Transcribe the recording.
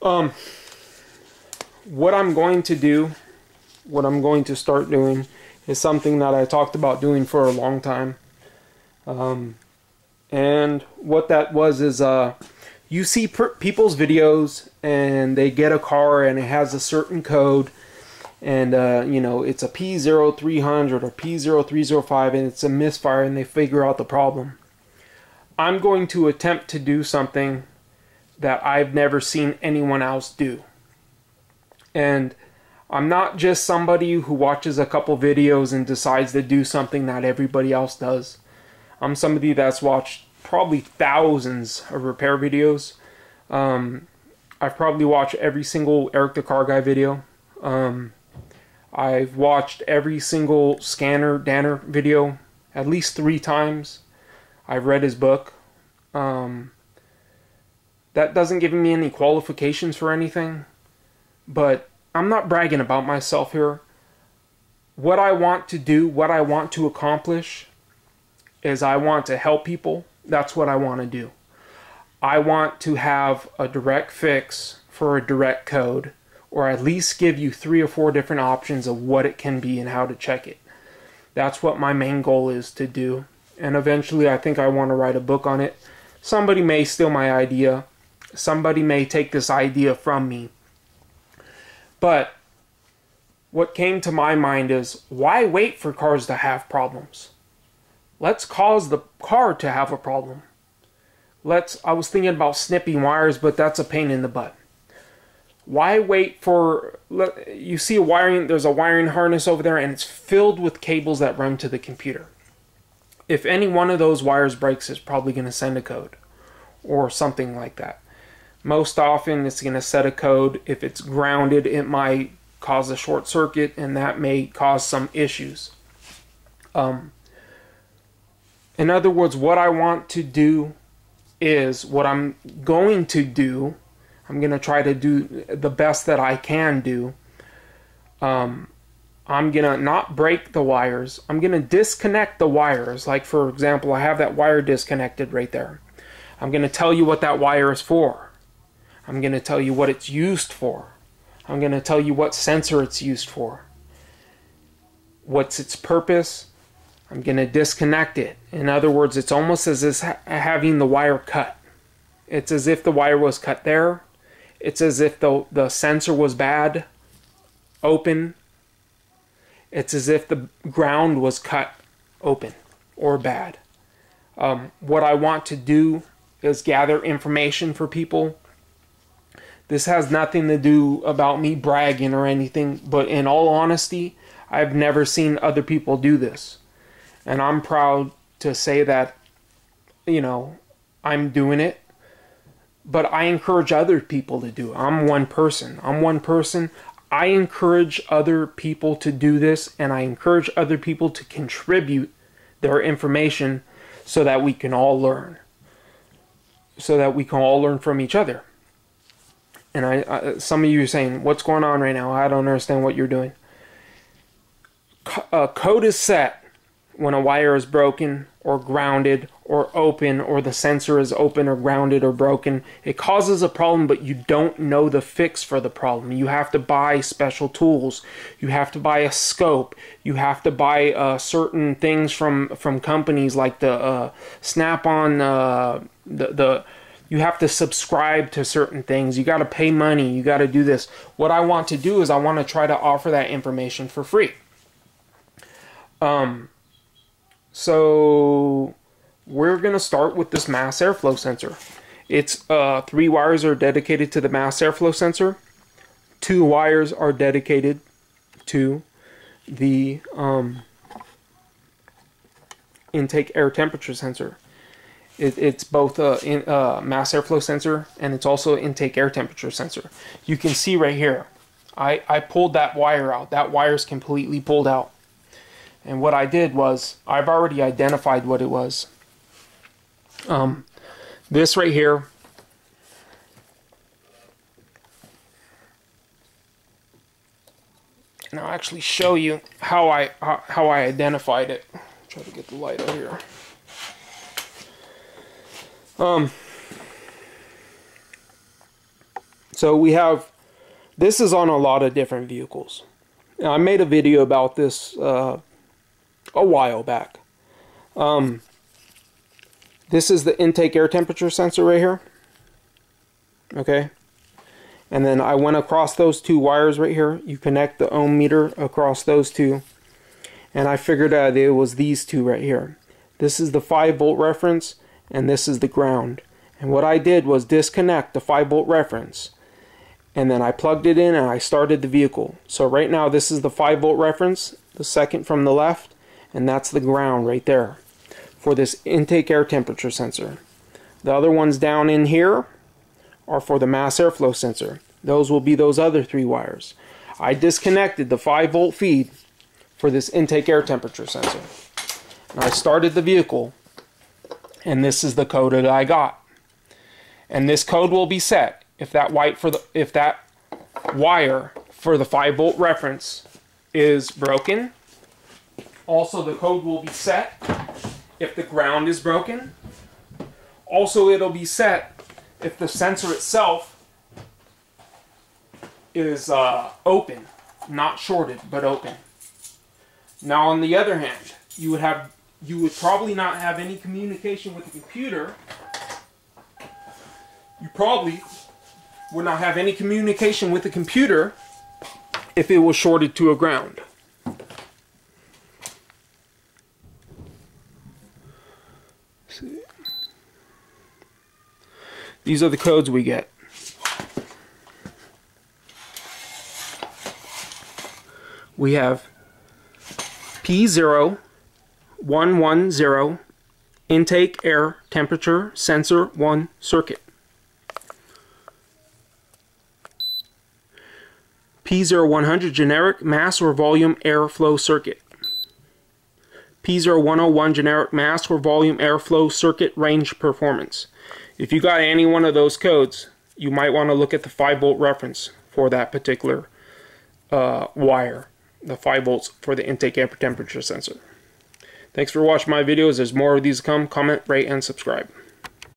Um, what I'm going to do, what I'm going to start doing, is something that I talked about doing for a long time. Um, and what that was is, uh, you see people's videos and they get a car and it has a certain code and uh, you know it's a P0300 or P0305 and it's a misfire and they figure out the problem. I'm going to attempt to do something that I've never seen anyone else do. And I'm not just somebody who watches a couple videos and decides to do something that everybody else does. I'm somebody that's watched probably thousands of repair videos. Um, I've probably watched every single Eric the Car Guy video. Um, I've watched every single Scanner Danner video at least three times. I've read his book. Um, that doesn't give me any qualifications for anything, but I'm not bragging about myself here. What I want to do, what I want to accomplish, is I want to help people. That's what I want to do. I want to have a direct fix for a direct code, or at least give you three or four different options of what it can be and how to check it. That's what my main goal is to do. And eventually, I think I want to write a book on it. Somebody may steal my idea, somebody may take this idea from me. But what came to my mind is why wait for cars to have problems? Let's cause the car to have a problem. Let's I was thinking about snipping wires, but that's a pain in the butt. Why wait for you see a wiring there's a wiring harness over there and it's filled with cables that run to the computer. If any one of those wires breaks, it's probably going to send a code or something like that. Most often, it's going to set a code. If it's grounded, it might cause a short circuit, and that may cause some issues. Um, in other words, what I want to do is what I'm going to do. I'm going to try to do the best that I can do. Um, I'm going to not break the wires. I'm going to disconnect the wires. Like, for example, I have that wire disconnected right there. I'm going to tell you what that wire is for. I'm going to tell you what it's used for. I'm going to tell you what sensor it's used for. What's its purpose? I'm going to disconnect it. In other words, it's almost as if having the wire cut. It's as if the wire was cut there. It's as if the, the sensor was bad, open. It's as if the ground was cut open or bad. Um, what I want to do is gather information for people. This has nothing to do about me bragging or anything, but in all honesty, I've never seen other people do this. And I'm proud to say that, you know, I'm doing it. But I encourage other people to do it. I'm one person. I'm one person. I encourage other people to do this, and I encourage other people to contribute their information so that we can all learn so that we can all learn from each other. And I, I some of you are saying, "What's going on right now? I don't understand what you're doing." Uh, code is set when a wire is broken or grounded or open or the sensor is open or grounded or broken. It causes a problem, but you don't know the fix for the problem. You have to buy special tools. You have to buy a scope. You have to buy uh, certain things from from companies like the uh, Snap-on. Uh, the the you have to subscribe to certain things. You got to pay money. You got to do this. What I want to do is I want to try to offer that information for free. Um, so we're gonna start with this mass airflow sensor. It's uh, three wires are dedicated to the mass airflow sensor. Two wires are dedicated to the um, intake air temperature sensor. It, it's both a, mass airflow sensor and it's also an intake air temperature sensor. You can see right here, I, I pulled that wire out. That wire is completely pulled out. And what I did was, I've already identified what it was. Um, this right here, and I'll actually show you how I how I identified it. Try to get the light out here. Um, So we have, this is on a lot of different vehicles. Now, I made a video about this uh, a while back. Um, this is the intake air temperature sensor right here. Okay. And then I went across those two wires right here. You connect the ohm meter across those two. And I figured out it was these two right here. This is the 5 volt reference and this is the ground. And what I did was disconnect the 5 volt reference and then I plugged it in and I started the vehicle. So right now this is the 5 volt reference, the second from the left, and that's the ground right there for this intake air temperature sensor. The other ones down in here are for the mass airflow sensor. Those will be those other three wires. I disconnected the 5 volt feed for this intake air temperature sensor. And I started the vehicle and this is the code that I got. And this code will be set if that white for the if that wire for the 5 volt reference is broken. Also the code will be set if the ground is broken. Also it'll be set if the sensor itself is uh, open, not shorted, but open. Now on the other hand, you would have you would probably not have any communication with the computer. You probably would not have any communication with the computer if it was shorted to a ground. These are the codes we get. We have P0110 intake air temperature sensor 1 circuit. P0100 generic mass or volume airflow circuit. P0101 generic mass or volume airflow circuit range performance. If you got any one of those codes, you might want to look at the 5 volt reference for that particular uh, wire. The 5 volts for the intake air temperature sensor. Thanks for watching my videos. There's more of these to come. Comment, rate, and subscribe.